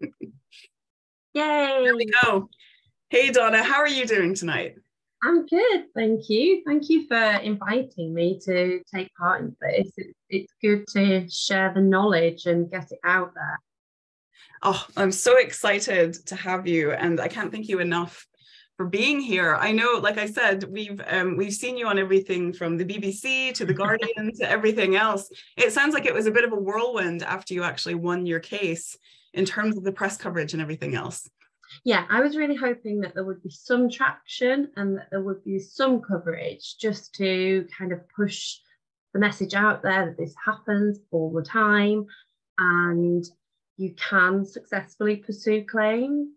Yay! There we go. Hey, Donna, how are you doing tonight? I'm good, thank you. Thank you for inviting me to take part in this. It, it's good to share the knowledge and get it out there. Oh, I'm so excited to have you, and I can't thank you enough for being here. I know, like I said, we've um, we've seen you on everything from the BBC to the Guardian to everything else. It sounds like it was a bit of a whirlwind after you actually won your case in terms of the press coverage and everything else yeah, I was really hoping that there would be some traction and that there would be some coverage just to kind of push the message out there that this happens all the time and you can successfully pursue claims.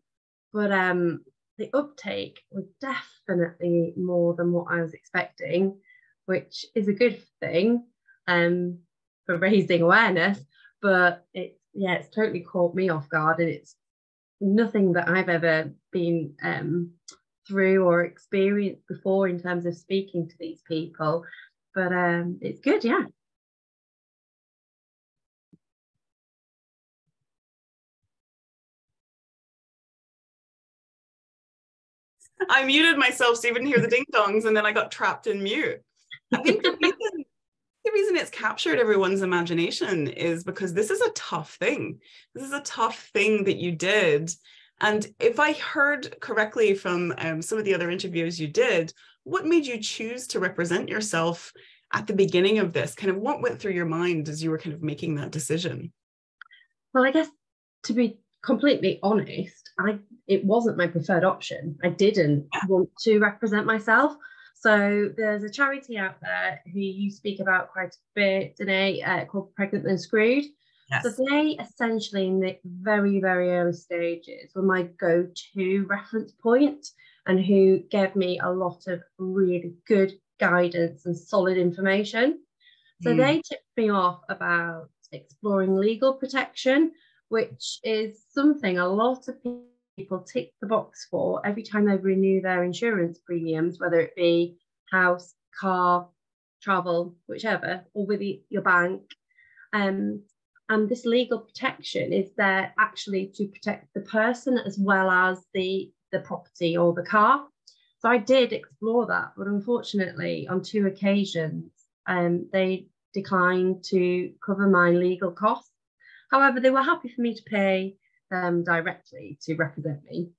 But um, the uptake was definitely more than what I was expecting, which is a good thing um, for raising awareness. But it's yeah, it's totally caught me off guard, and it's nothing that I've ever been um, through or experienced before in terms of speaking to these people. But um, it's good, yeah. I muted myself so you wouldn't hear the ding dongs, and then I got trapped in mute. I think reason it's captured everyone's imagination is because this is a tough thing. This is a tough thing that you did. And if I heard correctly from um, some of the other interviews you did, what made you choose to represent yourself at the beginning of this? Kind of what went through your mind as you were kind of making that decision? Well, I guess to be completely honest, I it wasn't my preferred option. I didn't want to represent myself. So there's a charity out there who you speak about quite a bit, Danae, uh, called Pregnant Then Screwed. Yes. So they essentially in the very, very early stages were my go-to reference point and who gave me a lot of really good guidance and solid information. So mm. they tipped me off about exploring legal protection, which is something a lot of people people tick the box for every time they renew their insurance premiums, whether it be house, car, travel, whichever, or with your bank. Um, and this legal protection is there actually to protect the person as well as the, the property or the car. So I did explore that, but unfortunately, on two occasions, um, they declined to cover my legal costs. However, they were happy for me to pay them directly to represent me.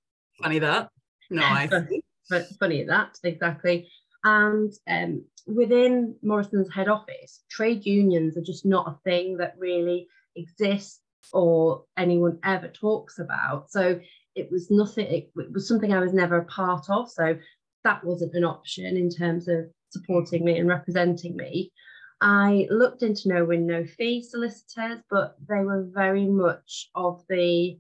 Funny that. No, I but funny that exactly. And um, within Morrison's head office, trade unions are just not a thing that really exists or anyone ever talks about. So it was nothing, it, it was something I was never a part of. So that wasn't an option in terms of supporting me and representing me. I looked into no win, no fee solicitors, but they were very much of the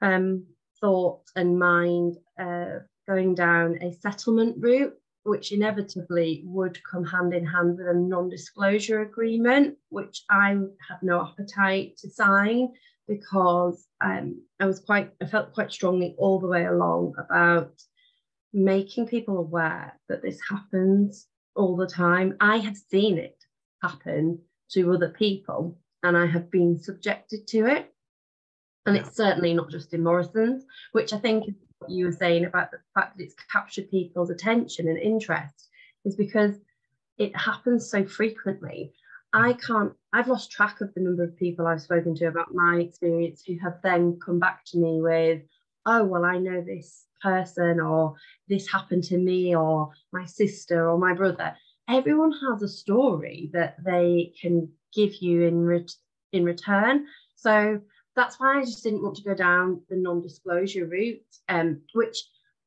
um, thought and mind uh, going down a settlement route, which inevitably would come hand in hand with a non disclosure agreement, which I had no appetite to sign because um, I was quite, I felt quite strongly all the way along about making people aware that this happens all the time. I have seen it happen to other people and I have been subjected to it. And it's certainly not just in Morrison's, which I think what you were saying about the fact that it's captured people's attention and interest, is because it happens so frequently. I mm. can't, I've lost track of the number of people I've spoken to about my experience who have then come back to me with, oh, well, I know this person, or this happened to me, or my sister, or my brother. Everyone has a story that they can give you in, re- in return. So that's why I just didn't want to go down the non-disclosure route, um, which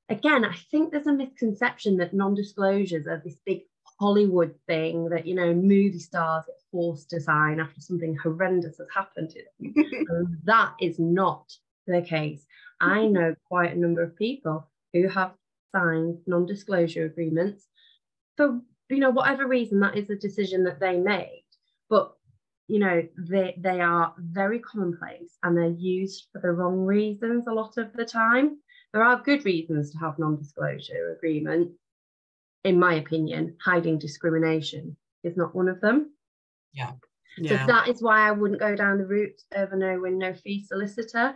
again, I think there's a misconception that non-disclosures are this big Hollywood thing that you know movie stars get forced to sign after something horrendous has happened to them. and that is not the case. I mm-hmm. know quite a number of people who have signed non-disclosure agreements for you know whatever reason that is a decision that they made. But you know they they are very commonplace and they're used for the wrong reasons a lot of the time there are good reasons to have non-disclosure agreement in my opinion hiding discrimination is not one of them yeah Yeah. So that is why I wouldn't go down the route of a no win, no fee solicitor.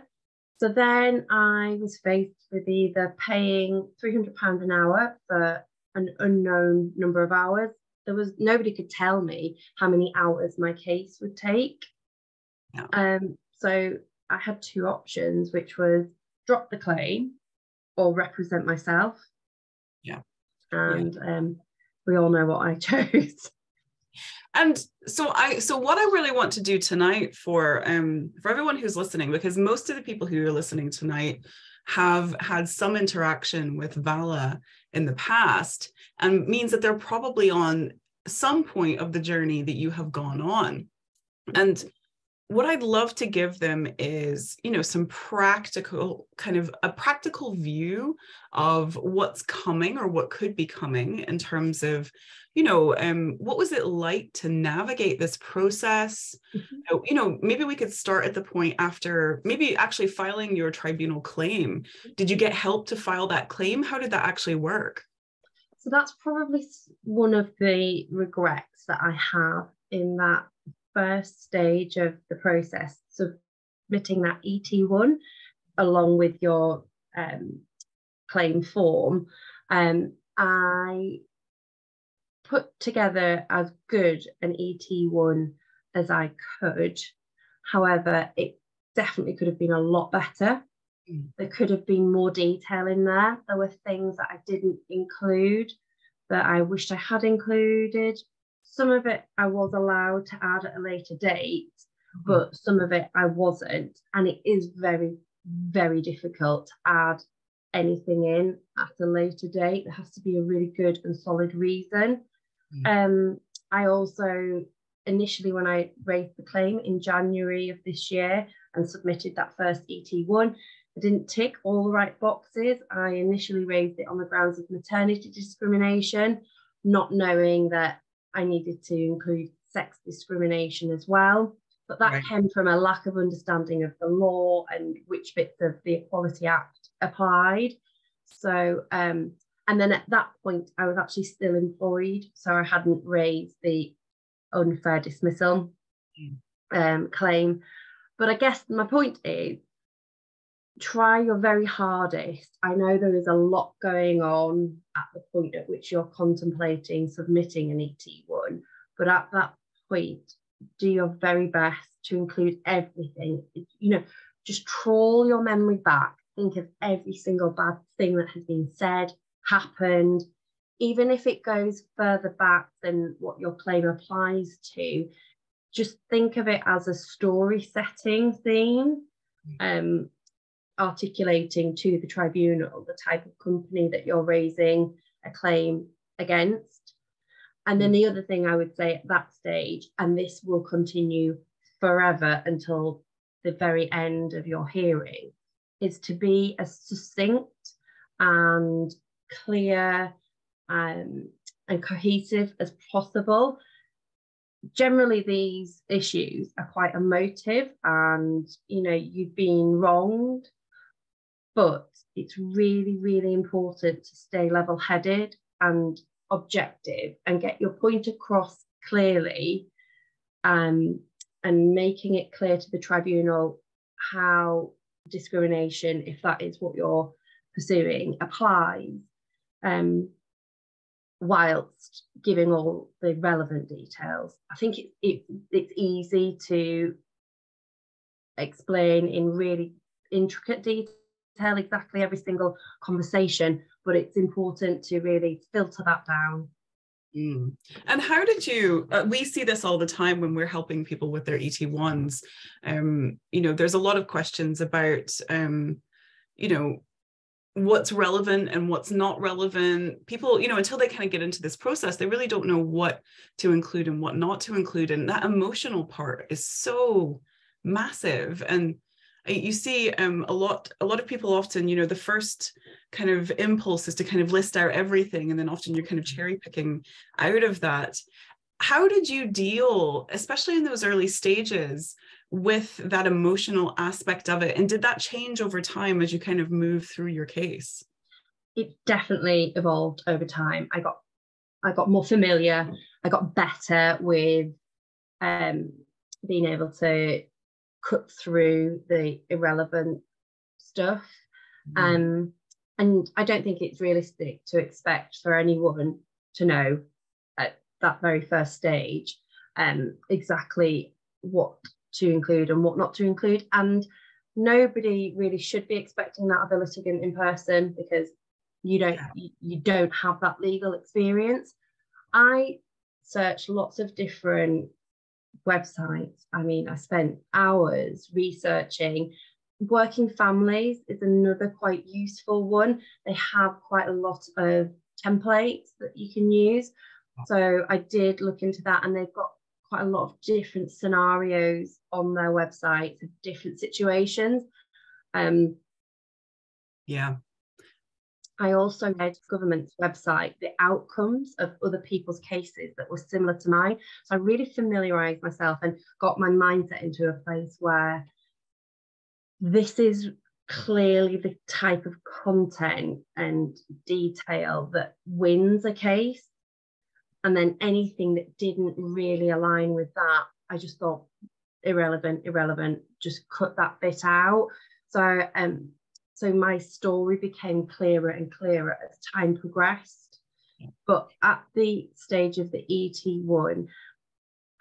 So then I was faced with either paying £300 an hour for an unknown number of hours. There was nobody could tell me how many hours my case would take. Yeah. Um, so I had two options, which was drop the claim or represent myself. Yeah. And yeah. Um, we all know what I chose and so i so what i really want to do tonight for um for everyone who's listening because most of the people who are listening tonight have had some interaction with Valla in the past and means that they're probably on some point of the journey that you have gone on. And what I'd love to give them is, you know, some practical kind of a practical view of what's coming or what could be coming in terms of, you know, um, what was it like to navigate this process? Mm-hmm. You know, maybe we could start at the point after maybe actually filing your tribunal claim. Did you get help to file that claim? How did that actually work? So that's probably one of the regrets that I have in that first stage of the process, submitting that ET1 along with your um, claim form, um, I put together as good an ET1 as I could. However, it definitely could have been a lot better. Mm. There could have been more detail in there. There were things that I didn't include that I wished I had included. Some of it I was allowed to add at a later date, mm-hmm. but some of it I wasn't. And it is very, very difficult to add anything in at a later date. There has to be a really good and solid reason. Mm. Um, I also initially, when I raised the claim in January of this year and submitted that first ET1, I didn't tick all the right boxes. I initially raised it on the grounds of maternity discrimination, not knowing that I needed to include sex discrimination as well. But that right. came from a lack of understanding of the law and which bits of the Equality Act applied. So, um, and then at that point, I was actually still employed. So I hadn't raised the unfair dismissal mm. um, claim. But I guess my point is try your very hardest. I know there is a lot going on at the point at which you're contemplating submitting an ET1, but at that point, do your very best to include everything. You know, just trawl your memory back, think of every single bad thing that has been said, happened, even if it goes further back than what your claim applies to. Just think of it as a story setting theme. Mm. Um, articulating to the tribunal the type of company that you're raising a claim against. And then the other thing I would say at that stage, and this will continue forever until the very end of your hearing, is to be as succinct and clear um, and cohesive as possible. Generally, these issues are quite emotive, and you know, you've been wronged but it's really, really important to stay level headed and objective and get your point across clearly um, and making it clear to the tribunal how discrimination, if that is what you're pursuing, applies, um, whilst giving all the relevant details. I think it, it, it's easy to explain in really intricate detail tell exactly every single conversation, but it's important to really filter that down. Mm. And how did you? Uh, we see this all the time when we're helping people with their ET1s. Um, you know, there's a lot of questions about, um, you know, what's relevant and what's not relevant. People, you know, until they kind of get into this process, they really don't know what to include and what not to include. And that emotional part is so massive. And you see um, a lot a lot of people often you know the first kind of impulse is to kind of list out everything and then often you're kind of mm-hmm. cherry picking out of that. How did you deal especially in those early stages with that emotional aspect of it? And did that change over time as you kind of move through your case? It definitely evolved over time. I got i got more familiar. I got better with um, being able to cut through the irrelevant stuff. Mm. Um, and I don't think it's realistic to expect for anyone to know at that very first stage um, exactly what to include and what not to include. And nobody really should be expecting that of a litigant in person because you don't you, you don't have that legal experience. I searched lots of different websites. I mean, I spent hours researching. Working families is another quite useful one. They have quite a lot of templates that you can use. So I did look into that, and they've got quite a lot of different scenarios on their website of different situations. Um, yeah. I also read the government's website the outcomes of other people's cases that were similar to mine. So I really familiarized myself and got my mindset into a place where this is clearly the type of content and detail that wins a case. And then anything that didn't really align with that, I just thought irrelevant, irrelevant, just cut that bit out. So um, so my story became clearer and clearer as time progressed. But at the stage of the ET1,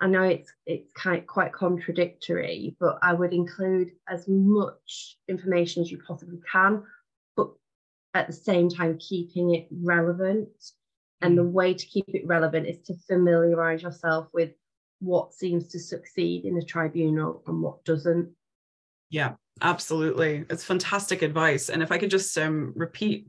I know it's it's kind of quite contradictory, but I would include as much information as you possibly can, but at the same time keeping it relevant. And the mm. way to keep it relevant is to familiarize yourself with what seems to succeed in the tribunal and what doesn't. Yeah, absolutely. It's fantastic advice. And if I could just um, repeat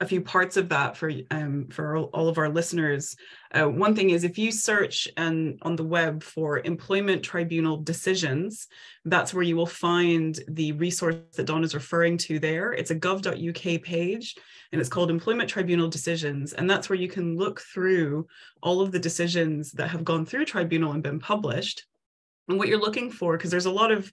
a few parts of that for um, for all of our listeners. Uh, one thing is if you search and on the web for employment tribunal decisions, that's where you will find the resource that Don is referring to there. It's a gov.uk page and it's called Employment Tribunal Decisions. And that's where you can look through all of the decisions that have gone through tribunal and been published. And what you're looking for, because there's a lot of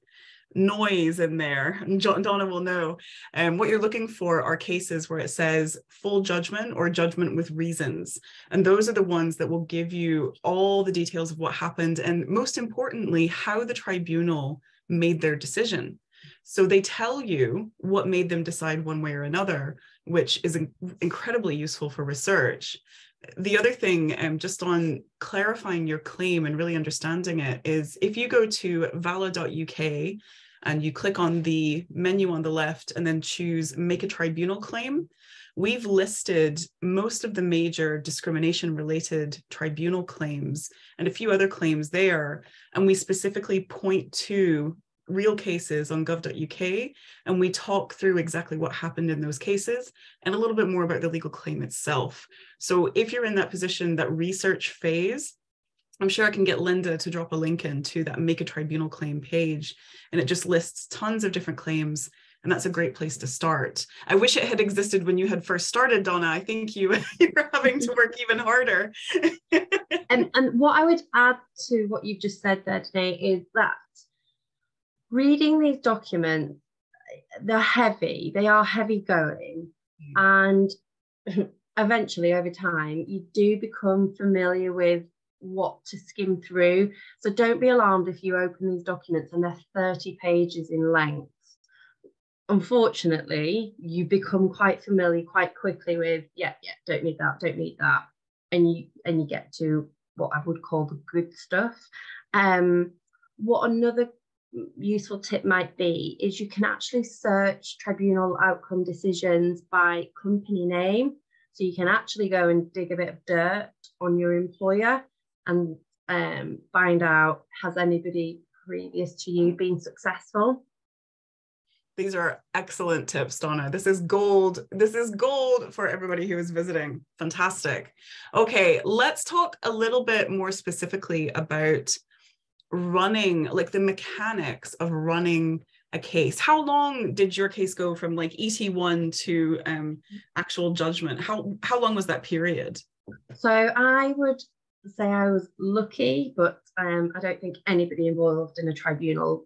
noise in there, and Donna will know. Um, what you're looking for are cases where it says full judgment or judgment with reasons. And those are the ones that will give you all the details of what happened and most importantly, how the tribunal made their decision. So they tell you what made them decide one way or another, which is in- incredibly useful for research. The other thing, um, just on clarifying your claim and really understanding it, is if you go to valla.uk and you click on the menu on the left and then choose make a tribunal claim, we've listed most of the major discrimination related tribunal claims and a few other claims there. And we specifically point to real cases on gov.uk and we talk through exactly what happened in those cases and a little bit more about the legal claim itself. So if you're in that position, that research phase, I'm sure I can get Linda to drop a link into that make a tribunal claim page and it just lists tons of different claims and that's a great place to start. I wish it had existed when you had first started, Donna. I think you you were having to work even harder. and and what I would add to what you've just said there today is that reading these documents, they're heavy, they are heavy going. Mm. And eventually, over time, you do become familiar with what to skim through. So don't be alarmed if you open these documents and they're 30 pages in length. Unfortunately, you become quite familiar quite quickly with, yeah, yeah, don't need that, don't need that. And you and you get to what I would call the good stuff. Um, what another useful tip might be is you can actually search tribunal outcome decisions by company name. So you can actually go and dig a bit of dirt on your employer and um, find out has anybody previous to you been successful. These are excellent tips, Donna. This is gold. This is gold for everybody who is visiting. Fantastic. Okay, let's talk a little bit more specifically about running like the mechanics of running a case. How long did your case go from like et1 to um, actual judgment? How how long was that period? So i would say i was lucky but um, i don't think anybody involved in a tribunal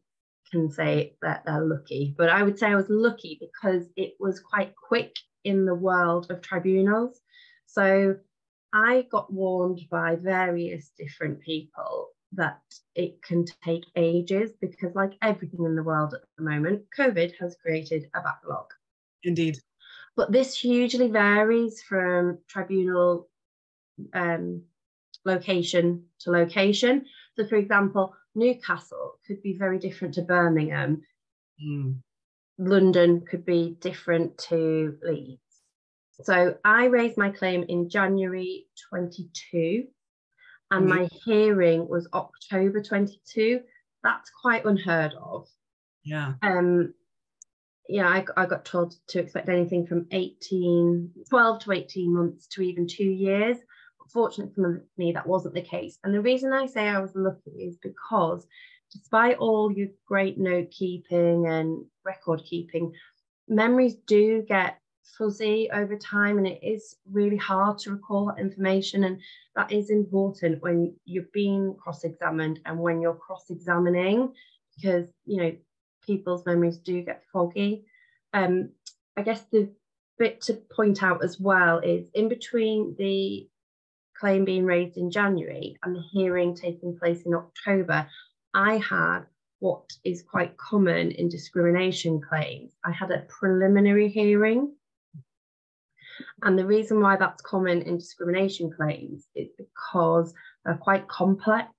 can say that they're lucky. But i would say i was lucky because it was quite quick in the world of tribunals. So i got warned by various different people that it can take ages because, like everything in the world at the moment, COVID has created a backlog. Indeed. But this hugely varies from tribunal um, location to location. So, for example, Newcastle could be very different to Birmingham. Mm. London could be different to Leeds. So I raised my claim in January 22 and mm-hmm. my hearing was October 22. That's quite unheard of. Yeah. Um, yeah, I, I got told to expect anything from 18, 12 to 18 months to even two years. Fortunately for me, that wasn't the case. And the reason I say I was lucky is because despite all your great note keeping and record keeping, memories do get fuzzy over time and it is really hard to recall that information and that is important when you're being cross-examined and when you're cross-examining because you know people's memories do get foggy. Um i guess the bit to point out as well is in between the claim being raised in january and the hearing taking place in october i had what is quite common in discrimination claims. I had a preliminary hearing and the reason why that's common in discrimination claims is because they're quite complex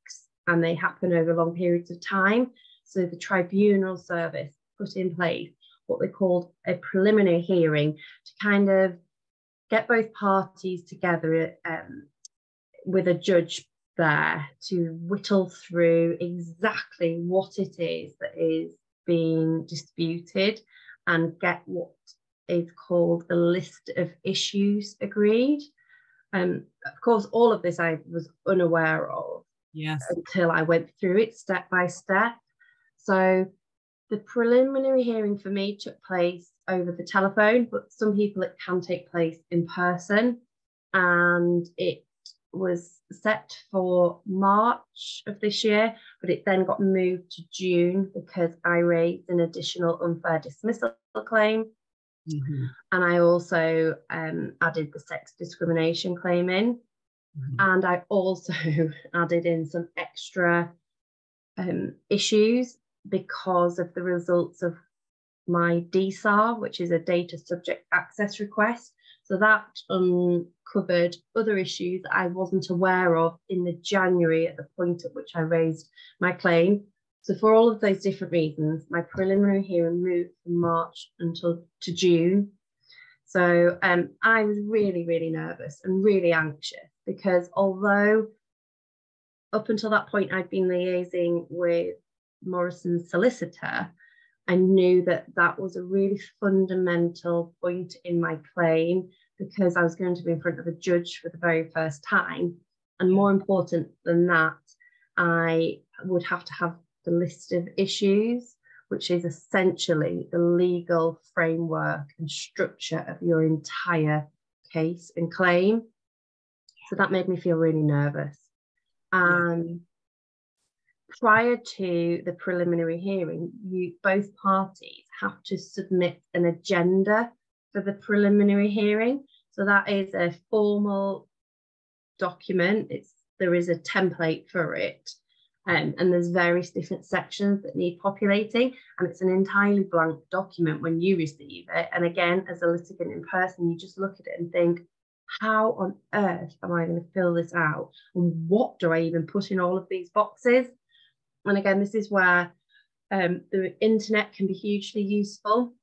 and they happen over long periods of time. So the tribunal service put in place what they called a preliminary hearing to kind of get both parties together um, with a judge there to whittle through exactly what it is that is being disputed and get what is called the list of issues agreed. Um, of course, all of this I was unaware of yes. until I went through it step by step. So the preliminary hearing for me took place over the telephone, but some people it can take place in person. And it was set for March of this year, but it then got moved to June because I raised an additional unfair dismissal claim Mm-hmm. And I also um, added the sex discrimination claim in. Mm-hmm. And I also added in some extra um, issues because of the results of my DSAR, which is a data subject access request. So that uncovered other issues that I wasn't aware of in the January at the point at which I raised my claim. So for all of those different reasons, my preliminary hearing moved from March until to June. So um, I was really, really nervous and really anxious because although up until that point I'd been liaising with Morrison's solicitor, I knew that that was a really fundamental point in my claim because I was going to be in front of a judge for the very first time. And more important than that, I would have to have the list of issues, which is essentially the legal framework and structure of your entire case and claim. So that made me feel really nervous. Um. Prior to the preliminary hearing, you both parties have to submit an agenda for the preliminary hearing. So that is a formal document. It's there is a template for it um, and there's various different sections that need populating and it's an entirely blank document when you receive it. And again as a litigant in person you just look at it and think how on earth am i going to fill this out? And what do i even put in all of these boxes? And again this is where um, the internet can be hugely useful.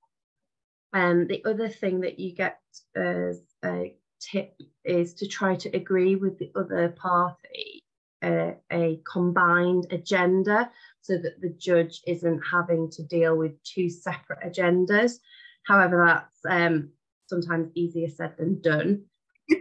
And um, the other thing that you get as a tip is to try to agree with the other party a, a combined agenda so that the judge isn't having to deal with two separate agendas. However, that's um, sometimes easier said than done.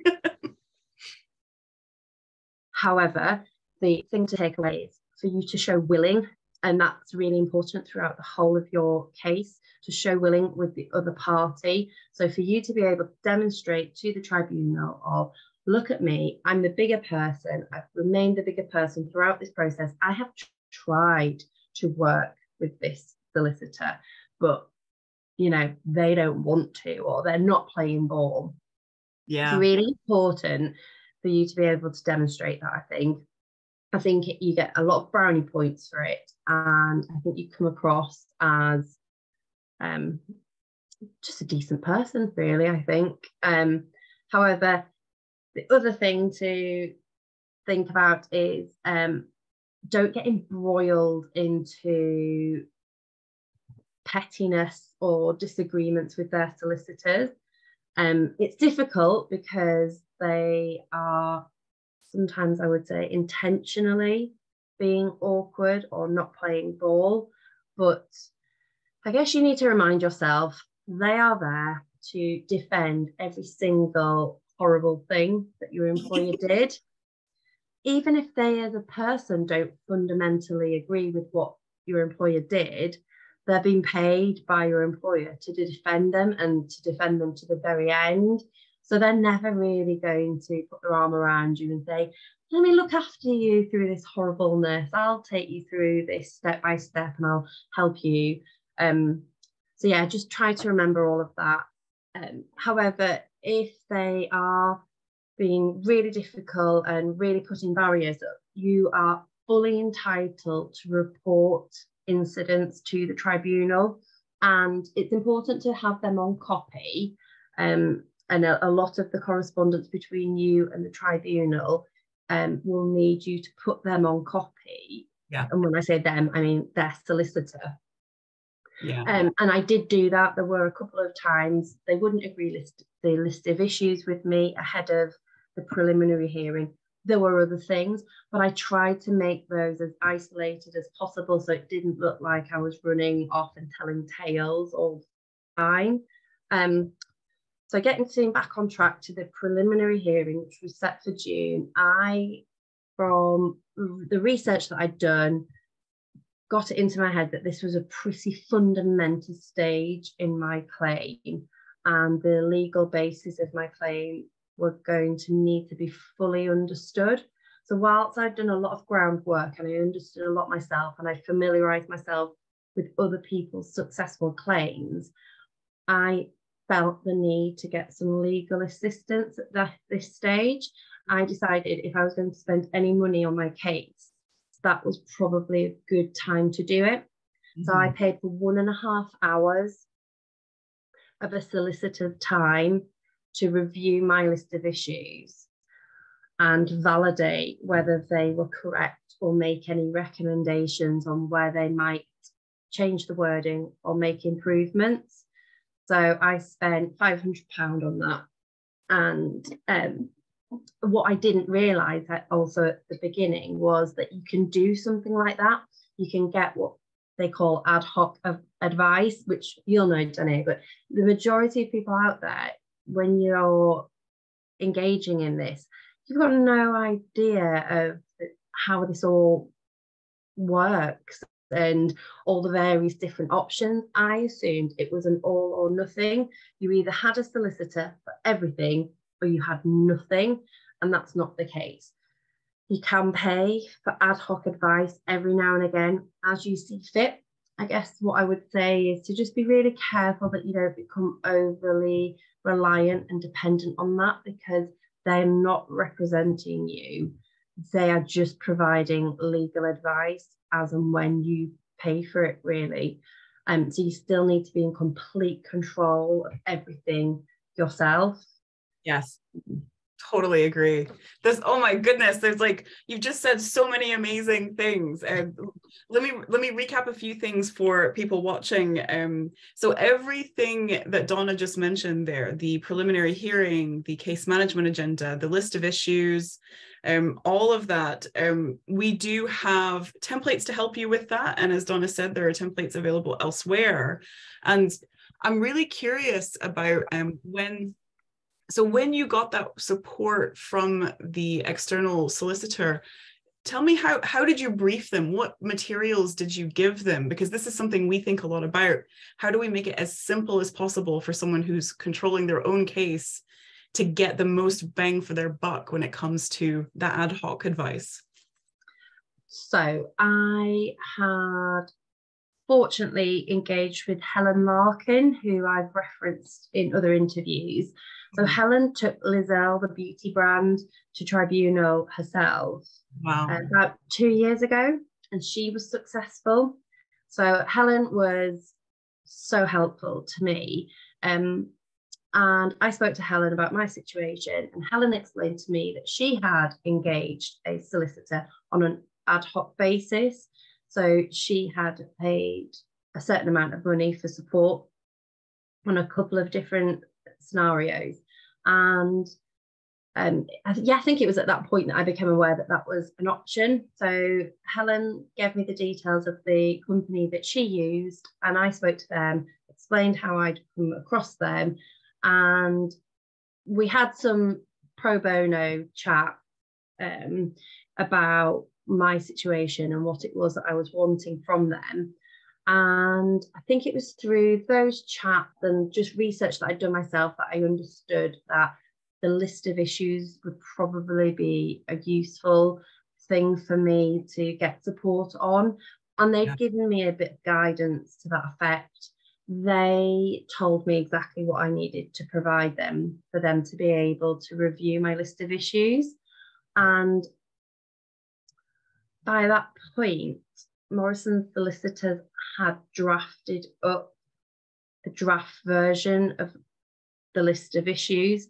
However, the thing to take away is for you to show willing, and that's really important throughout the whole of your case to show willing with the other party. So, for you to be able to demonstrate to the tribunal of look at me, I'm the bigger person. I've remained the bigger person throughout this process. I have tried to work with this solicitor, but you know, they don't want to or they're not playing ball. Yeah. It's really important for you to be able to demonstrate that, I think. I think you get a lot of brownie points for it, and I think you come across as um, just a decent person, really. I think. Um, however, the other thing to think about is um, don't get embroiled into pettiness or disagreements with their solicitors. Um, it's difficult because they are sometimes, I would say, intentionally being awkward or not playing ball. But I guess you need to remind yourself they are there to defend every single horrible thing that your employer did. Even if they, as a person, don't fundamentally agree with what your employer did, they're being paid by your employer to defend them and to defend them to the very end. So they're never really going to put their arm around you and say, let me look after you through this horribleness. I'll take you through this step by step and I'll help you. Um, so yeah, just try to remember all of that. Um, however, if they are being really difficult and really putting barriers up, you are fully entitled to report incidents to the tribunal. And it's important to have them on copy. Um, and a, a, lot of the correspondence between you and the tribunal um, will need you to put them on copy. Yeah. And when I say them, I mean their solicitor. Yeah. Um, and I did do that. There were a couple of times they wouldn't agree list the list of issues with me ahead of the preliminary hearing. There were other things, but I tried to make those as isolated as possible so it didn't look like I was running off and telling tales all the time. Um, so getting back on track to the preliminary hearing, which was set for June, I, from the research that I'd done, got it into my head that this was a pretty fundamental stage in my claim and the legal basis of my claim were going to need to be fully understood. So whilst I'd done a lot of groundwork and I understood a lot myself and I familiarized myself with other people's successful claims, I felt the need to get some legal assistance at that, this stage. I decided if I was going to spend any money on my case, that was probably a good time to do it. Mm-hmm. So I mm-hmm. paid for one and a half hours of a solicitor's time to review my list of issues and validate whether they were correct or make any recommendations on where they might change the wording or make improvements. So I spent £500 on that. And um, what I didn't realize also at the beginning was that you can do something like that. You can get what they call ad hoc advice, which you'll know, Danny, but the majority of people out there, when you're engaging in this, you've got no idea of how this all works and all the various different options. I assumed it was an all or nothing. You either had a solicitor for everything or you had nothing, and that's not the case. You can pay for ad hoc advice every now and again as you see fit. I guess what I would say is to just be really careful that you don't become overly reliant and dependent on that because they're not representing you. They are just providing legal advice as and when you pay for it, really. Um, so you still need to be in complete control of everything yourself. Yes totally agree this oh my goodness there's like you've just said so many amazing things and let me let me recap a few things for people watching um so everything that donna just mentioned there the preliminary hearing the case management agenda the list of issues um, all of that. Um, we do have templates to help you with that. And as Donna said, there are templates available elsewhere. And I'm really curious about um, when so when you got that support from the external solicitor tell me how how did you brief them? What materials did you give them? Because this is something we think a lot about. How do we make it as simple as possible for someone who's controlling their own case to get the most bang for their buck when it comes to that ad hoc advice? So i had fortunately engaged with Helen Larkin, who I've referenced in other interviews. So mm-hmm. Helen took Liz Earle, the beauty brand, to tribunal herself wow. uh, about two years ago, and she was successful. So Helen was so helpful to me. Um, and I spoke to Helen about my situation, and Helen explained to me that she had engaged a solicitor on an ad hoc basis. So she had paid a certain amount of money for support on a couple of different scenarios. And um, I th- yeah, I think it was at that point that I became aware that that was an option. So Helen gave me the details of the company that she used, and I spoke to them, explained how I'd come across them, and we had some pro bono chat um, about my situation and what it was that I was wanting from them. And I think it was through those chats and just research that I'd done myself that I understood that the list of issues would probably be a useful thing for me to get support on. And they'd yeah. given me a bit of guidance to that effect. They told me exactly what I needed to provide them for them to be able to review my list of issues. And by that point, Morrison's solicitors had drafted up a draft version of the list of issues.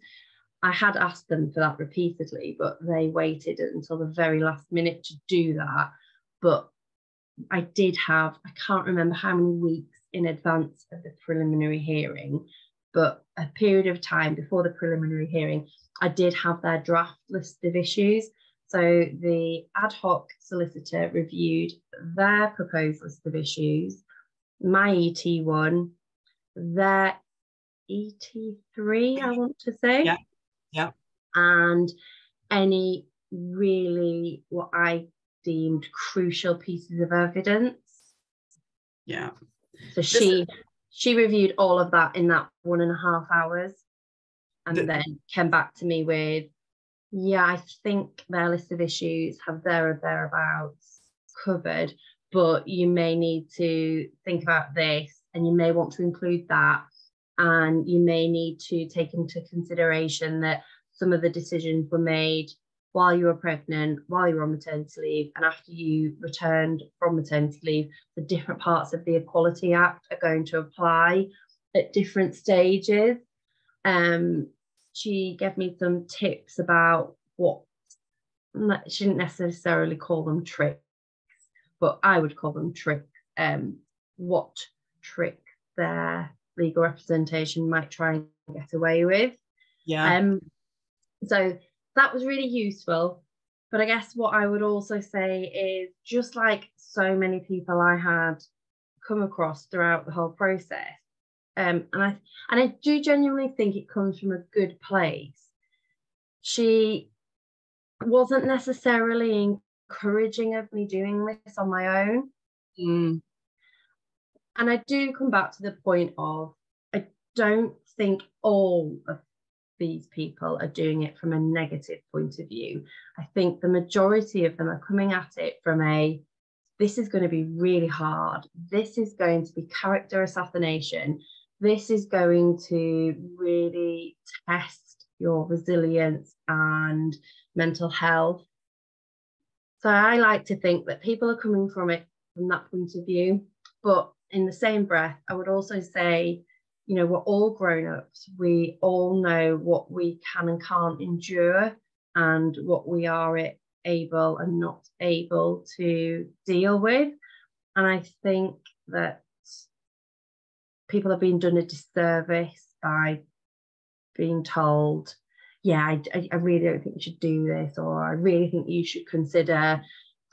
I had asked them for that repeatedly, but they waited until the very last minute to do that. But I did have, I can't remember how many weeks in advance of the preliminary hearing, but a period of time before the preliminary hearing, I did have their draft list of issues. So the ad hoc solicitor reviewed their proposed list of issues, my ET1, their ET3, I want to say. Yeah. Yeah. And any really what I deemed crucial pieces of evidence. Yeah. So she she reviewed all of that in that one and a half hours and the, then came back to me with, yeah, I think their list of issues have there or thereabouts covered, but you may need to think about this and you may want to include that and you may need to take into consideration that some of the decisions were made while you were pregnant, while you were on maternity leave, and after you returned from maternity leave, the different parts of the Equality Act are going to apply at different stages. Um, she gave me some tips about what she didn't necessarily call them tricks, but I would call them tricks. Um, what trick their legal representation might try and get away with. Yeah. Um, so that was really useful. But I guess what I would also say is just like so many people I had come across throughout the whole process, um, and I and I do genuinely think it comes from a good place. She wasn't necessarily encouraging of me doing this on my own. Mm. And I do come back to the point of I don't think all of these people are doing it from a negative point of view. I think the majority of them are coming at it from a this is going to be really hard. This is going to be character assassination. This is going to really test your resilience and mental health. So I like to think that people are coming from it from that point of view. But in the same breath, I would also say, you know, we're all grown ups. We all know what we can and can't endure and what we are able and not able to deal with. And I think that people are being done a disservice by being told, yeah, I, I really don't think you should do this, or I really think you should consider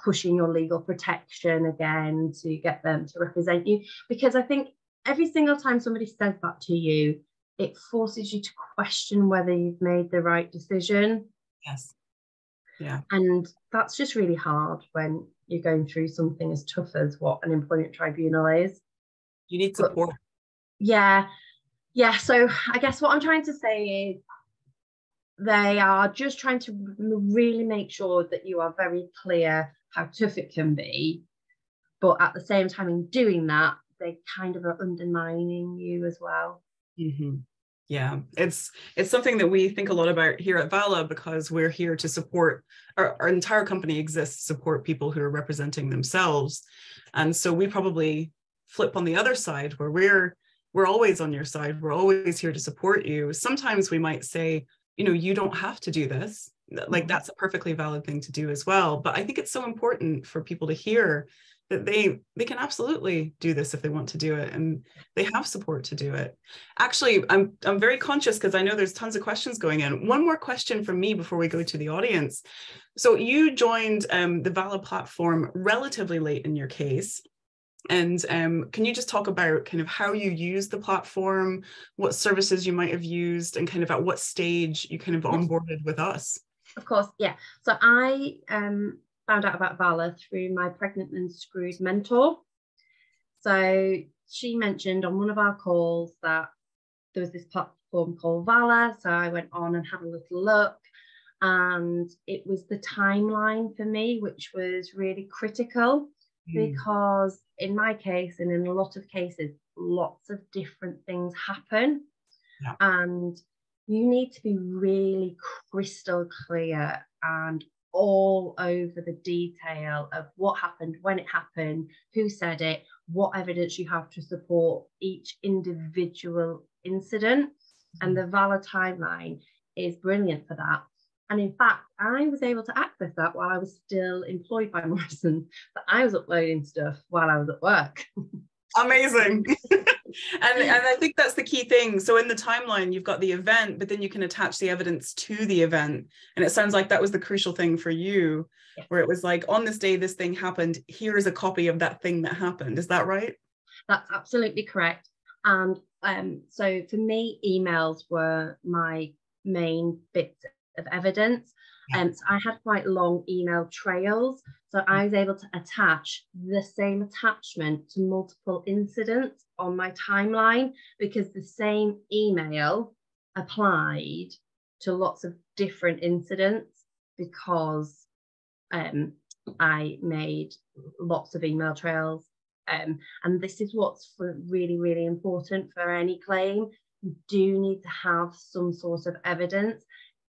pushing your legal protection again to get them to represent you. Because I think every single time somebody says that to you, it forces you to question whether you've made the right decision. Yes. Yeah. And that's just really hard when you're going through something as tough as what an employment tribunal is. You need support. But, yeah. Yeah. So I guess what I'm trying to say is they are just trying to really make sure that you are very clear how tough it can be. but at the same time in doing that they kind of are undermining you as well mm-hmm. yeah it's it's something that we think a lot about here at Valla because we're here to support our, our entire company exists to support people who are representing themselves and so we probably flip on the other side where we're we're always on your side we're always here to support you. Sometimes we might say you know you don't have to do this. Like mm-hmm. that's a perfectly valid thing to do as well but i think it's so important for people to hear that they they can absolutely do this if they want to do it and they have support to do it. Actually i'm i'm very conscious because i know there's tons of questions going in. One more question from me before we go to the audience. So you joined um, the Valla platform relatively late in your case and um, can you just talk about kind of how you use the platform what services you might have used and kind of at what stage you kind of onboarded with us of course yeah so i um found out about Valla through my Pregnant Then Screwed mentor. So she mentioned on one of our calls that there was this platform called Valla. So I went on and had a little look. And it was the timeline for me, which was really critical mm. because, in my case, and in a lot of cases, lots of different things happen. Yeah. And you need to be really crystal clear and all over the detail of what happened, when it happened, who said it, what evidence you have to support each individual incident. And the Valla timeline is brilliant for that. And in fact, I was able to access that while I was still employed by Morrison, but I was uploading stuff while I was at work. Amazing. and and I think that's the key thing. So in the timeline, you've got the event, but then you can attach the evidence to the event. And it sounds like that was the crucial thing for you, where it was like, on this day, this thing happened. Here is a copy of that thing that happened. Is that right? That's absolutely correct. And um, so for me, emails were my main bits of evidence. And um, so I had quite long email trails. So I was able to attach the same attachment to multiple incidents on my timeline because the same email applied to lots of different incidents because um, I made lots of email trails. Um, and this is what's really, really important for any claim. You do need to have some sort of evidence.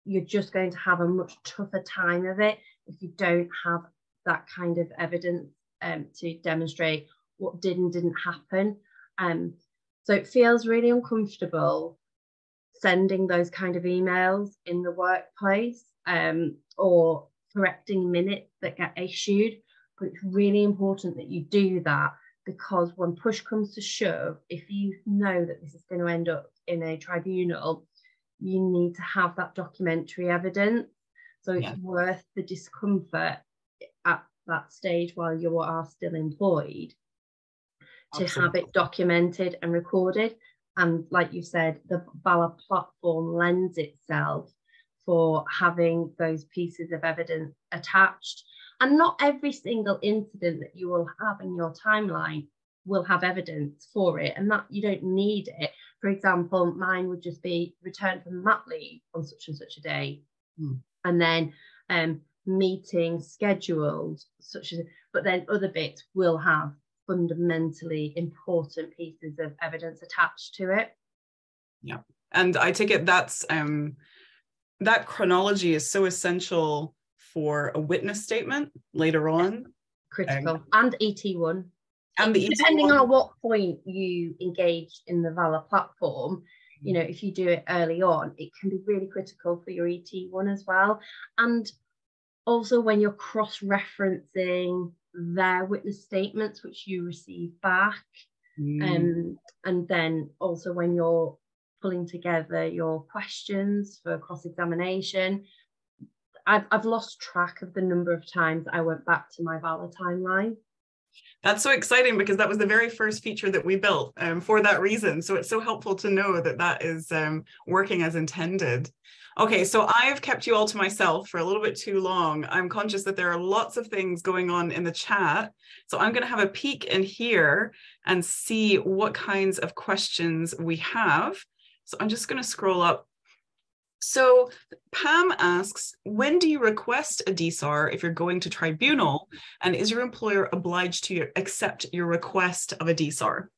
You're just going to have a much tougher time of it if you don't have that kind of evidence um, to demonstrate what did and didn't happen. Um, so it feels really uncomfortable sending those kind of emails in the workplace um, or correcting minutes that get issued. But it's really important that you do that because when push comes to shove, if you know that this is going to end up in a tribunal, you need to have that documentary evidence. So it's yeah. worth the discomfort at that stage while you are still employed to Absolutely. have it documented and recorded. And like you said, the Valla platform lends itself for having those pieces of evidence attached. And not every single incident that you will have in your timeline will have evidence for it, and that you don't need it. For example, mine would just be returned from mat leave on such and such a day, mm. and then um, meeting scheduled, such as. But then other bits will have fundamentally important pieces of evidence attached to it. Yeah. And I take it that's um, that chronology is so essential for a witness statement later on. Critical. Um, and ET1. And depending on what point you engage in the Valla platform, you know, if you do it early on, it can be really critical for your ET1 as well. And also when you're cross-referencing their witness statements, which you receive back. Mm. Um, and then also when you're pulling together your questions for cross examination, I've, I've lost track of the number of times I went back to my Valla timeline. That's so exciting because that was the very first feature that we built um, for that reason. So it's so helpful to know that that is um, working as intended. Okay, so I've kept you all to myself for a little bit too long. I'm conscious that there are lots of things going on in the chat. So I'm going to have a peek in here and see what kinds of questions we have. So I'm just going to scroll up So Pam asks, when do you request a DSAR if you're going to tribunal? And is your employer obliged to accept your request of a DSAR?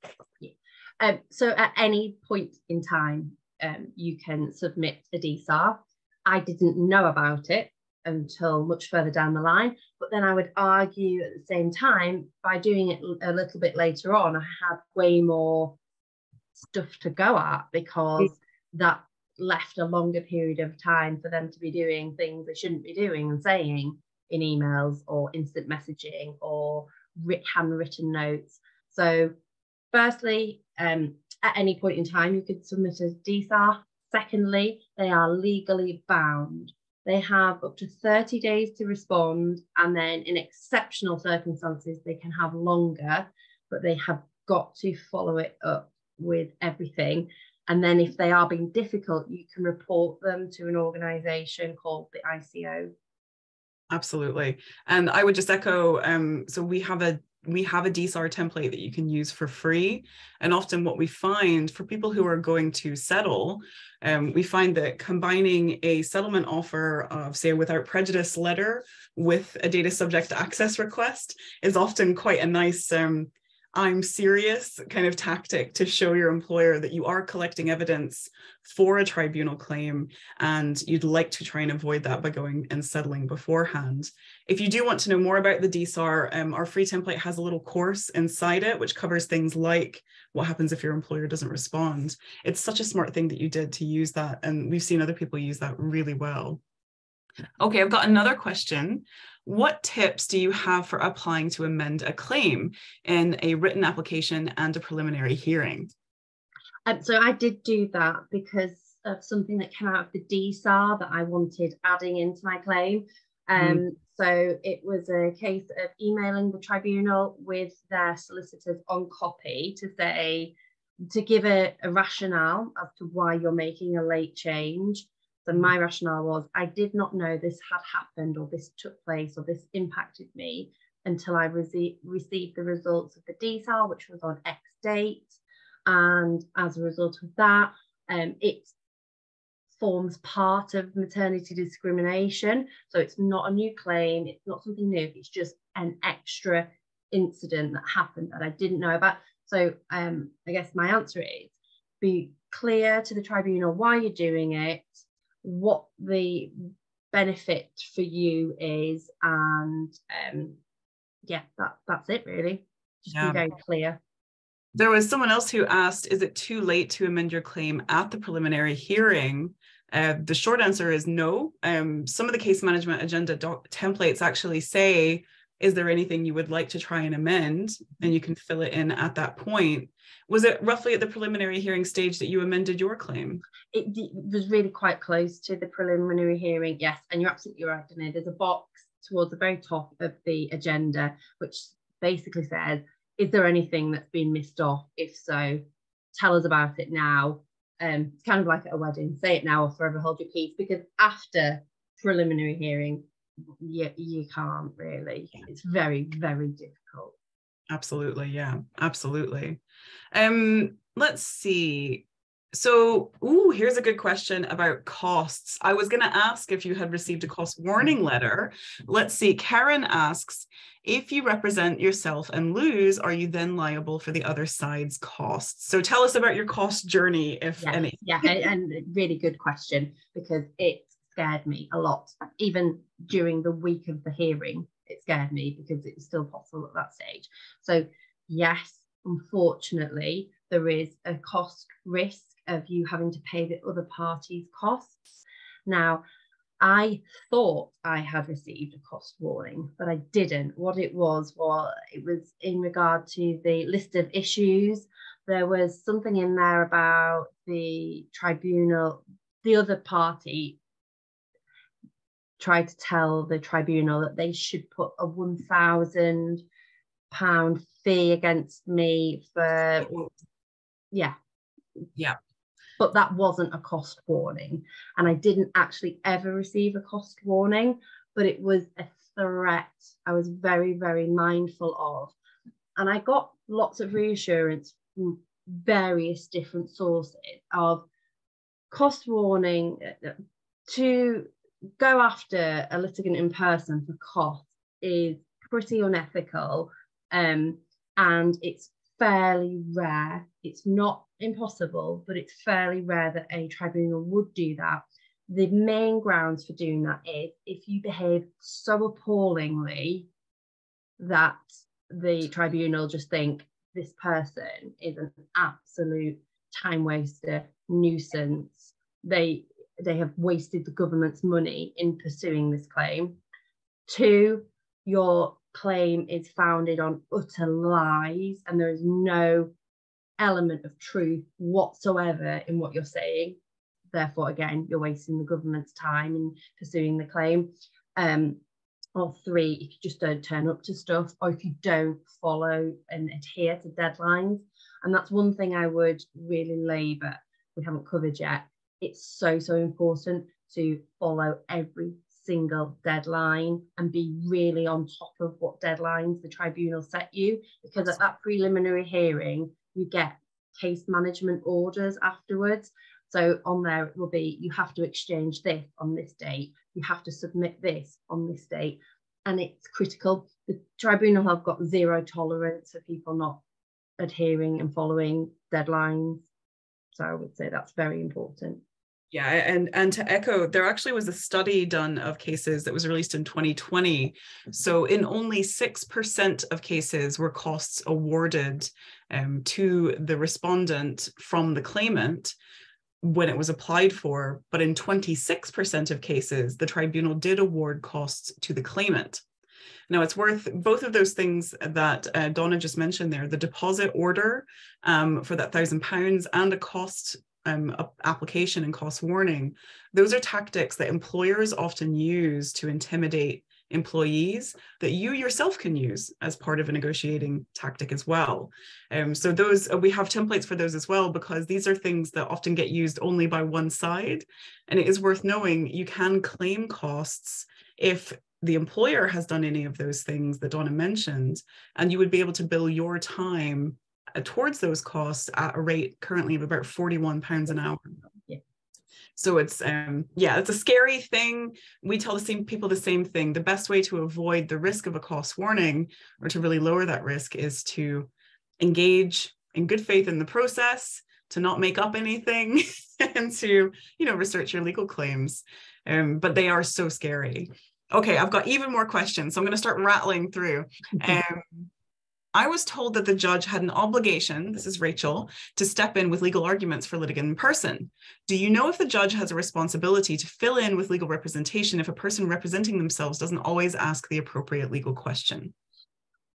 Um, so at any point in time, um, you can submit a DSAR. I didn't know about it until much further down the line, but then I would argue at the same time by doing it a little bit later on, I had way more stuff to go at because that left a longer period of time for them to be doing things they shouldn't be doing and saying in emails or instant messaging or handwritten notes. So, firstly, um, at any point in time, you could submit a DSAR. Secondly, they are legally bound. They have up to 30 days to respond, and then in exceptional circumstances, they can have longer, but they have got to follow it up with everything. And then if they are being difficult, you can report them to an organization called the ICO. Absolutely. And I would just echo, um, so we have a we have a DSAR template that you can use for free. And often what we find for people who are going to settle, um, we find that combining a settlement offer of say without prejudice letter with a data subject access request is often quite a nice um, I'm serious kind of tactic to show your employer that you are collecting evidence for a tribunal claim and you'd like to try and avoid that by going and settling beforehand. If you do want to know more about the DSAR, um, our free template has a little course inside it which covers things like what happens if your employer doesn't respond. It's such a smart thing that you did to use that and we've seen other people use that really well. Okay, I've got another question. What tips do you have for applying to amend a claim in a written application and a preliminary hearing? Um, so I did do that because of something that came out of the DSAR that I wanted adding into my claim. Um, mm. So it was a case of emailing the tribunal with their solicitors on copy to say, to give a, a rationale as to why you're making a late change so my rationale was I did not know this had happened or this took place or this impacted me until I rece- received the results of the DSAR, which was on X date. And as a result of that, um, it forms part of maternity discrimination. So it's not a new claim, it's not something new, it's just an extra incident that happened that I didn't know about. So um, I guess my answer is be clear to the tribunal why you're doing it, what the benefit for you is and um yeah that that's it really. Just yeah. be very clear. There was someone else who asked is it too late to amend your claim at the preliminary hearing? Uh, the short answer is no. Um, some of the case management agenda templates actually say is there anything you would like to try and amend and you can fill it in at that point was it roughly at the preliminary hearing stage that you amended your claim? It, it was really quite close to the preliminary hearing, yes. And you're absolutely right, Danae. There's a box towards the very top of the agenda, which basically says, is there anything that's been missed off? If so, tell us about it now. Um, it's kind of like at a wedding, say it now or forever hold your peace, because after preliminary hearing, you, you can't really. It's very, very difficult. Absolutely. Yeah, absolutely. Um, let's see. So, ooh, here's a good question about costs. I was going to ask if you had received a cost warning letter. Let's see. Karen asks if you represent yourself and lose, are you then liable for the other side's costs? So, tell us about your cost journey, if any. Yeah, and really good question because it scared me a lot, even during the week of the hearing it scared me because it was still possible at that stage. So, yes, unfortunately, there is a cost risk of you having to pay the other party's costs. Now, I thought I had received a cost warning, but I didn't. What it was, well, it was in regard to the list of issues. There was something in there about the tribunal, the other party tried to tell the tribunal that they should put a one thousand pound fee against me for yeah. Yeah. But that wasn't a cost warning and i didn't actually ever receive a cost warning but it was a threat i was very very mindful of. And i got lots of reassurance from various different sources of cost warning uh, to go after a litigant in person for cost is pretty unethical um, and it's fairly rare. It's not impossible, but it's fairly rare that a tribunal would do that. The main grounds for doing that is if you behave so appallingly that the tribunal just think this person is an absolute time waster, nuisance. They they have wasted the government's money in pursuing this claim. Two, your claim is founded on utter lies and there is no element of truth whatsoever in what you're saying. Therefore, again, you're wasting the government's time in pursuing the claim. Um, or three, if you just don't turn up to stuff, or if you don't follow and adhere to deadlines. And that's one thing I would really labour, we haven't covered yet. It's so, so important to follow every single deadline and be really on top of what deadlines the tribunal set you because at that preliminary hearing you get case management orders afterwards. So on there it will be you have to exchange this on this date. You have to submit this on this date. And it's critical. The tribunal have got zero tolerance for people not adhering and following deadlines. So i would say that's very important yeah, and and to echo, there actually was a study done of cases that was released in 2020. So in only 6% of cases were costs awarded um, to the respondent from the claimant when it was applied for, but in 26% of cases, the tribunal did award costs to the claimant. Now, it's worth both of those things that uh, Donna just mentioned there the deposit order um, for that thousand pounds and a cost um, application and cost warning, those are tactics that employers often use to intimidate employees that you yourself can use as part of a negotiating tactic as well. Um, so those uh, we have templates for those as well because these are things that often get used only by one side. And it is worth knowing you can claim costs if the employer has done any of those things that Donna mentioned, and you would be able to bill your time towards those costs at a rate currently of about 41 pounds an hour. Yeah. So it's um yeah, it's a scary thing. We tell the same people the same thing. The best way to avoid the risk of a cost warning or to really lower that risk is to engage in good faith in the process, to not make up anything, and to you know research your legal claims. Um, but they are so scary. Okay, I've got even more questions, so I'm going to start rattling through. Um, I was told that the judge had an obligation, this is Rachel, to step in with legal arguments for litigant in person. Do you know if the judge has a responsibility to fill in with legal representation if a person representing themselves doesn't always ask the appropriate legal question?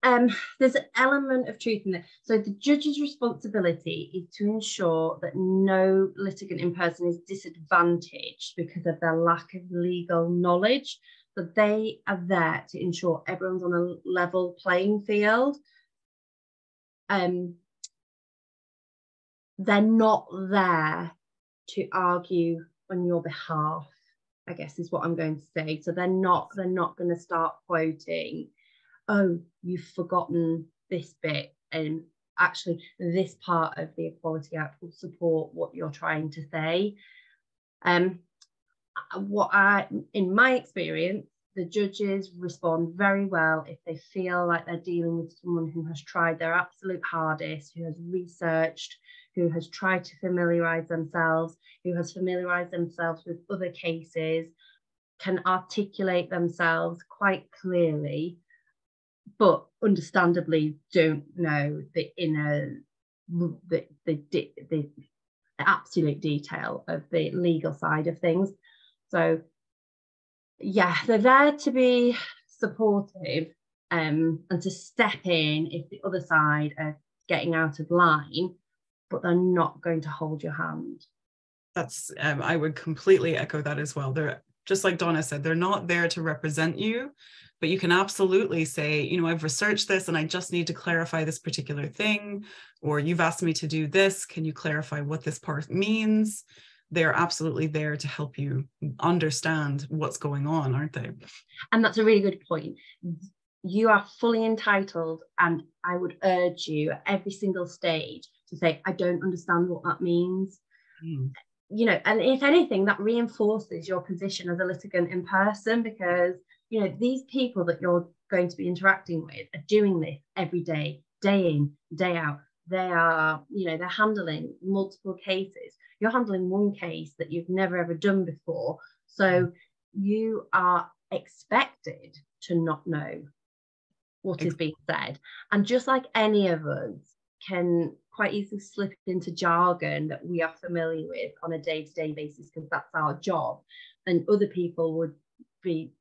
Um, there's an element of truth in it. So the judge's responsibility is to ensure that no litigant in person is disadvantaged because of their lack of legal knowledge. So they are there to ensure everyone's on a level playing field um, they're not there to argue on your behalf i guess is what i'm going to say. So they're not they're not going to start quoting oh you've forgotten this bit and actually this part of the equality act will support what you're trying to say. Um what i in my experience the judges respond very well if they feel like they're dealing with someone who has tried their absolute hardest, who has researched, who has tried to familiarize themselves, who has familiarized themselves with other cases, can articulate themselves quite clearly, but understandably don't know the inner, the, the, the, the absolute detail of the legal side of things. So yeah, they're there to be supportive um, and to step in if the other side are getting out of line, but they're not going to hold your hand. That's, um, I would completely echo that as well. They're just like Donna said, they're not there to represent you, but you can absolutely say, you know, I've researched this and I just need to clarify this particular thing, or you've asked me to do this. Can you clarify what this part means? They're absolutely there to help you understand what's going on, aren't they? And that's a really good point. You are fully entitled, and I would urge you at every single stage to say, I don't understand what that means. Mm. you know, and if anything, that reinforces your position as a litigant in person because, you know, these people that you're going to be interacting with are doing this every day, day in, day out. They are, you know, they're handling multiple cases. You're handling one case that you've never ever done before. So mm-hmm. you are expected to not know what is being said. And just like any of us can quite easily slip into jargon that we are familiar with on a day-to-day basis because that's our job and other people would be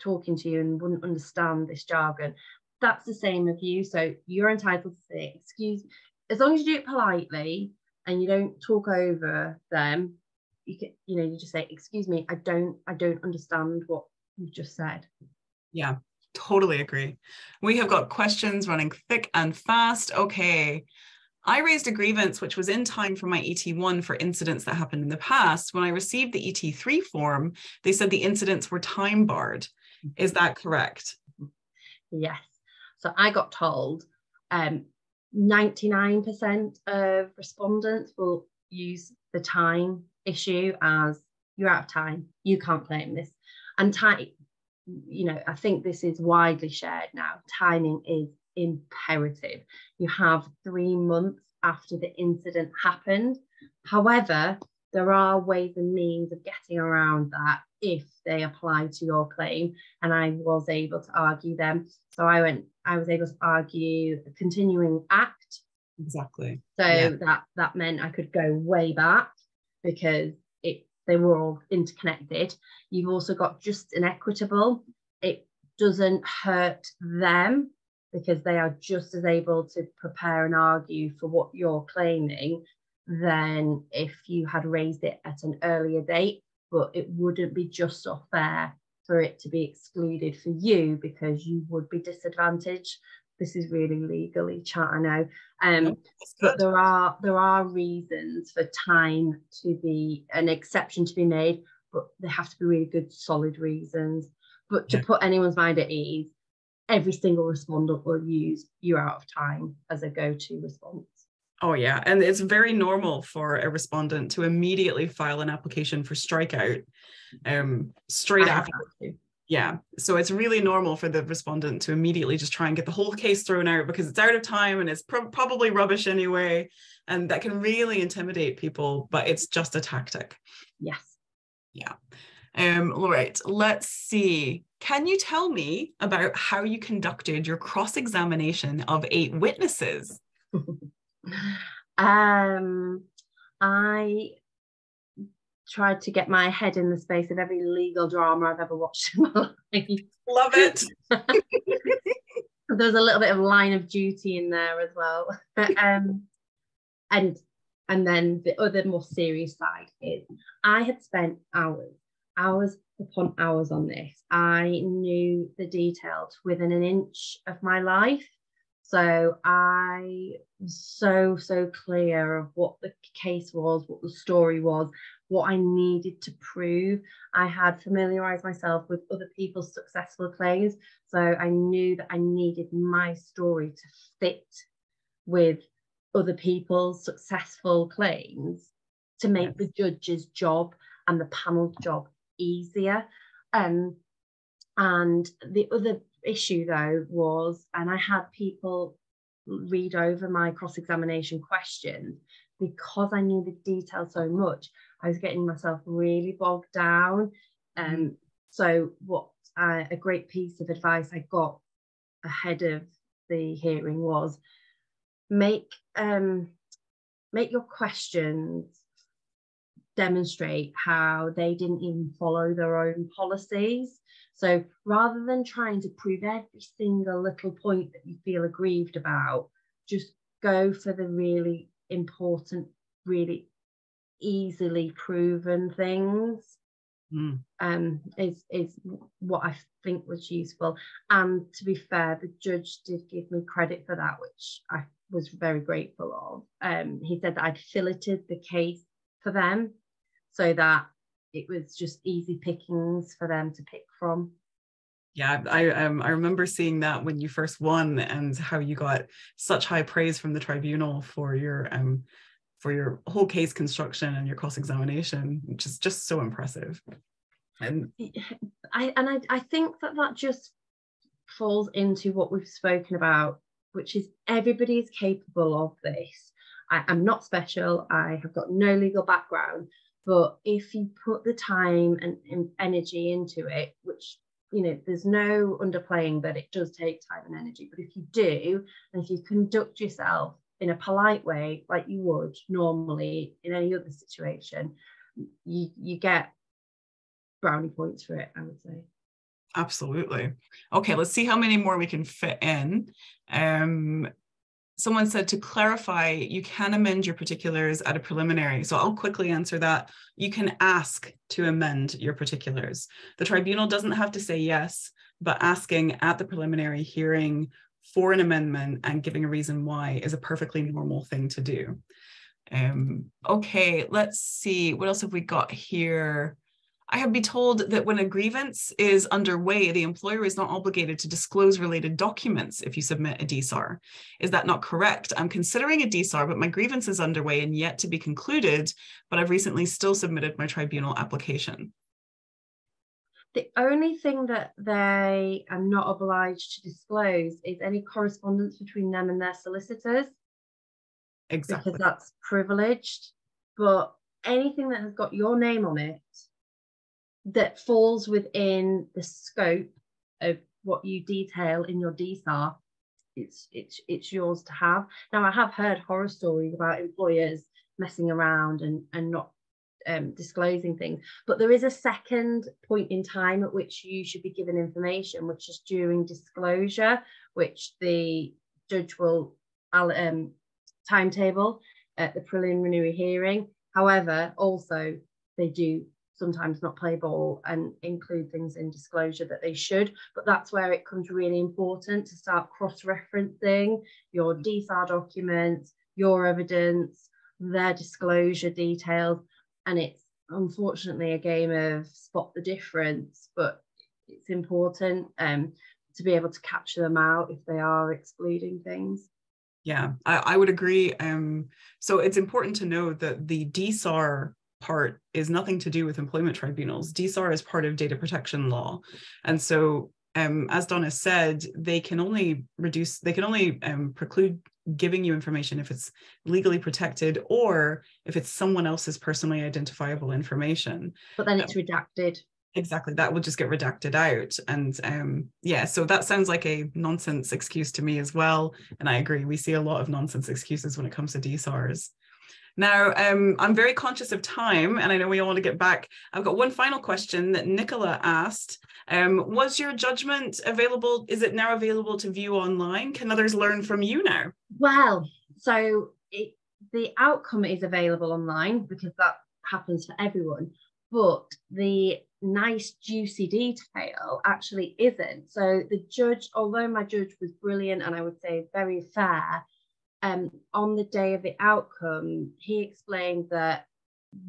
talking to you and wouldn't understand this jargon that's the same with you so you're entitled to say excuse as long as you do it politely and you don't talk over them you can you know you just say excuse me i don't i don't understand what you've just said yeah totally agree we have got questions running thick and fast okay I raised a grievance which was in time for my ET1 for incidents that happened in the past. When I received the ET3 form, they said the incidents were time barred. Is that correct? Yes. So I got told um, 99% of respondents will use the time issue as you're out of time, you can't claim this. And time, you know, I think this is widely shared now. Timing is imperative. You have three months after the incident happened. However, there are ways and means of getting around that if they apply to your claim. And I was able to argue them. So I went, I was able to argue a continuing act. Exactly. So yeah. that that meant I could go way back because it they were all interconnected. You've also got just an equitable. It doesn't hurt them because they are just as able to prepare and argue for what you're claiming than if you had raised it at an earlier date. But it wouldn't be just or fair for it to be excluded for you because you would be disadvantaged. This is really legally chat, I know. Um, but there are there are reasons for time to be an exception to be made, but they have to be really good, solid reasons. But to yeah. put anyone's mind at ease, every single respondent will use you're out of time as a go-to response. Oh yeah, and it's very normal for a respondent to immediately file an application for strikeout um, straight I after. Yeah, so it's really normal for the respondent to immediately just try and get the whole case thrown out because it's out of time and it's pro- probably rubbish anyway, and that can really intimidate people. But it's just a tactic. Yes. Yeah. Um, all right, let's see. Can you tell me about how you conducted your cross examination of eight witnesses? um, I tried to get my head in the space of every legal drama I've ever watched in my life. Love it. There's a little bit of line of duty in there as well. um, and and then the other more serious side is I had spent hours hours upon hours on this. I knew the details within an inch of my life. So I was so, so clear of what the case was, what the story was, what I needed to prove. I had familiarized myself with other people's successful claims. So I knew that I needed my story to fit with other people's successful claims to make yes. the judge's job and the panel's job easier. Um, and the other issue though was, and I had people read over my cross examination questions because I knew the detail so much, I was getting myself really bogged down. Um, mm-hmm. so, what uh, a great piece of advice I got ahead of the hearing was make um, make your questions demonstrate how they didn't even follow their own policies. So rather than trying to prove every single little point that you feel aggrieved about, just go for the really important, really easily proven things. Mm. Um, is is what I think was useful. And to be fair, the judge did give me credit for that, which I was very grateful of. Um, he said that I'd filleted the case for them so that it was just easy pickings for them to pick from. Yeah, I um I remember seeing that when you first won and how you got such high praise from the tribunal for your um for your whole case construction and your cross examination, which is just so impressive. And I and I, I think that that just falls into what we've spoken about, which is everybody is capable of this. I am not special. I have got no legal background, but if you put the time and, and energy into it, which you know, there's no underplaying that it does take time and energy. But if you do, and if you conduct yourself in a polite way, like you would normally in any other situation, you you get brownie points for it, I would say. Absolutely. Okay, let's see how many more we can fit in. Um, someone said to clarify, you can amend your particulars at a preliminary. So I'll quickly answer that. You can ask to amend your particulars. The tribunal doesn't have to say yes, but asking at the preliminary hearing for an amendment and giving a reason why is a perfectly normal thing to do. Um, okay, let's see. What else have we got here? I have been told that when a grievance is underway, the employer is not obligated to disclose related documents if you submit a DSAR. Is that not correct? I'm considering a DSAR, but my grievance is underway and yet to be concluded, but I've recently still submitted my tribunal application. The only thing that they are not obliged to disclose is any correspondence between them and their solicitors. Exactly. Because that's privileged. But anything that has got your name on it that falls within the scope of what you detail in your DSAR, it's it's it's yours to have. Now I have heard horror stories about employers messing around and and not um, disclosing things, but there is a second point in time at which you should be given information, which is during disclosure, which the judge will um, timetable at the preliminary hearing. However, also they do sometimes not play ball and include things in disclosure that they should. But that's where it comes really important to start cross referencing your DSAR documents, your evidence, their disclosure details. And it's unfortunately a game of spot the difference, but it's important um, to be able to capture them out if they are excluding things. Yeah, I, I would agree. Um, so it's important to know that the DSAR part is nothing to do with employment tribunals. DSAR is part of data protection law. And so, um, as Donna said, they can only reduce, they can only um, preclude giving you information if it's legally protected or if it's someone else's personally identifiable information. But then it's redacted. Exactly, that will just get redacted out. And um, yeah, so that sounds like a nonsense excuse to me as well. And I agree, we see a lot of nonsense excuses when it comes to DSARs. Now, um, I'm very conscious of time, and I know we all want to get back. I've got one final question that Nicola asked. Um, was your judgment available? Is it now available to view online? Can others learn from you now? Well, so it, the outcome is available online because that happens for everyone, but the nice juicy detail actually isn't. So the judge, although my judge was brilliant and I would say very fair, um, on the day of the outcome, he explained that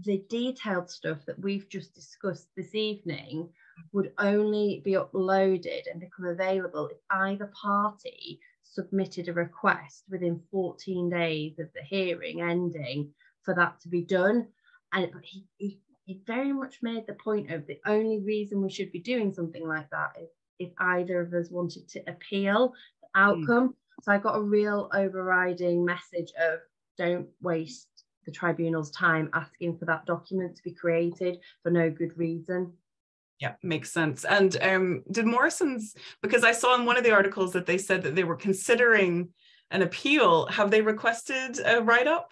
the detailed stuff that we've just discussed this evening would only be uploaded and become available if either party submitted a request within 14 days of the hearing ending for that to be done. And he, he, he very much made the point of the only reason we should be doing something like that is if either of us wanted to appeal the hmm. outcome. Mm. So I got a real overriding message of don't waste the tribunal's time asking for that document to be created for no good reason. Yeah, makes sense. And um, did Morrison's, because I saw in one of the articles that they said that they were considering an appeal, have they requested a write up?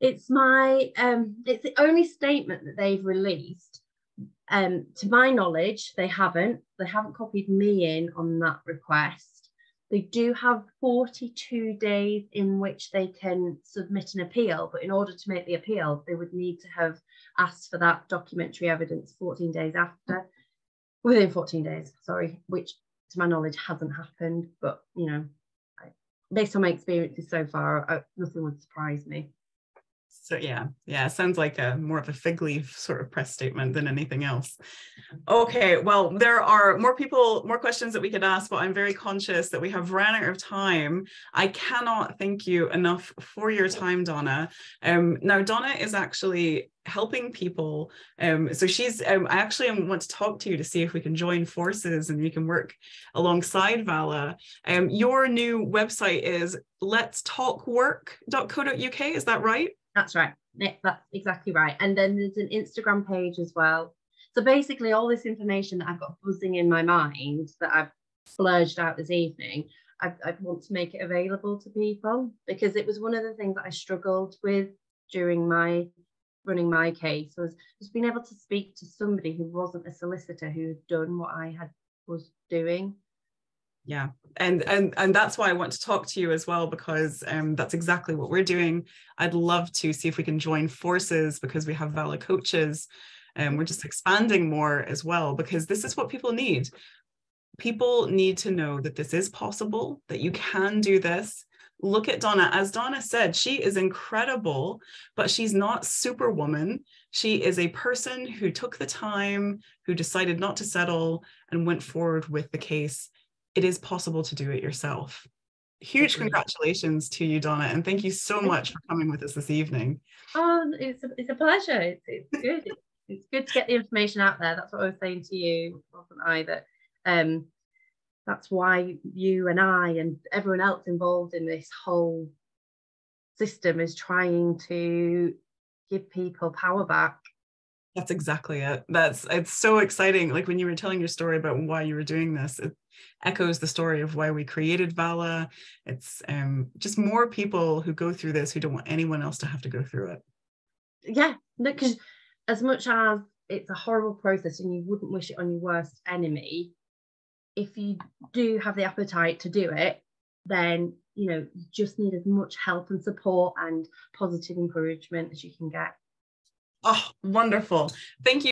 It's my, um, it's the only statement that they've released. Um, to my knowledge, they haven't. They haven't copied me in on that request. They do have 42 days in which they can submit an appeal, but in order to make the appeal, they would need to have asked for that documentary evidence 14 days after, within 14 days, sorry, which to my knowledge hasn't happened. But, you know, based on my experiences so far, I, nothing would surprise me. So yeah, yeah, sounds like a more of a fig leaf sort of press statement than anything else. Okay, well, there are more people, more questions that we could ask, but I'm very conscious that we have ran out of time. I cannot thank you enough for your time, Donna. Um, now, Donna is actually helping people. Um, so she's, um, I actually want to talk to you to see if we can join forces and we can work alongside Valla. Um, your new website is let's talk work.co.uk. Is that right? That's right. That's exactly right. And then there's an Instagram page as well. So basically, all this information that I've got buzzing in my mind that I've splurged out this evening, I, I want to make it available to people because it was one of the things that I struggled with during my running my case was just being able to speak to somebody who wasn't a solicitor who had done what I had was doing yeah. And and and that's why i want to talk to you as well because um, that's exactly what we're doing. I'd love to see if we can join forces because we have Valla coaches and we're just expanding more as well because this is what people need. People need to know that this is possible that you can do this. Look at donna. As donna said she is incredible but she's not superwoman. She is a person who took the time who decided not to settle and went forward with the case it is possible to do it yourself. Huge congratulations to you, Donna, and thank you so much for coming with us this evening. Oh, it's a, it's a pleasure. It's, it's good. it's, it's good to get the information out there. That's what I was saying to you, wasn't I? That um, that's why you and I and everyone else involved in this whole system is trying to give people power back that's exactly it. That's it's so exciting. Like when you were telling your story about why you were doing this, it echoes the story of why we created Valla. It's um, just more people who go through this who don't want anyone else to have to go through it. Yeah, because as much as it's a horrible process and you wouldn't wish it on your worst enemy, if you do have the appetite to do it, then you know you just need as much help and support and positive encouragement as you can get. Oh, wonderful. Thank you.